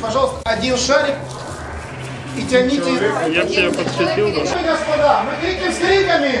пожалуйста, один шарик и тяните. Я б тебе подсвітив. Господа, мы крикнем с криками.